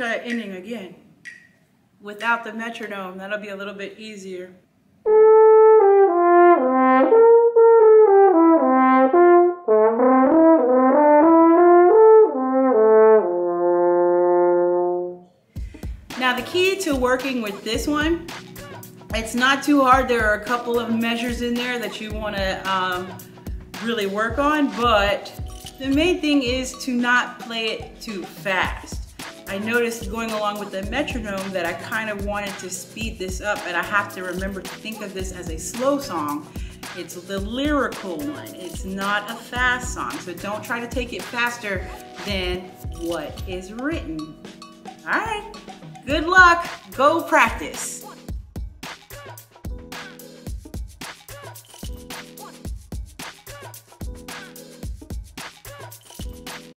try ending again without the metronome. That'll be a little bit easier. Now the key to working with this one, it's not too hard. There are a couple of measures in there that you wanna um, really work on, but the main thing is to not play it too fast. I noticed going along with the metronome that I kind of wanted to speed this up and I have to remember to think of this as a slow song. It's the lyrical one. It's not a fast song. So don't try to take it faster than what is written. All right, good luck, go practice.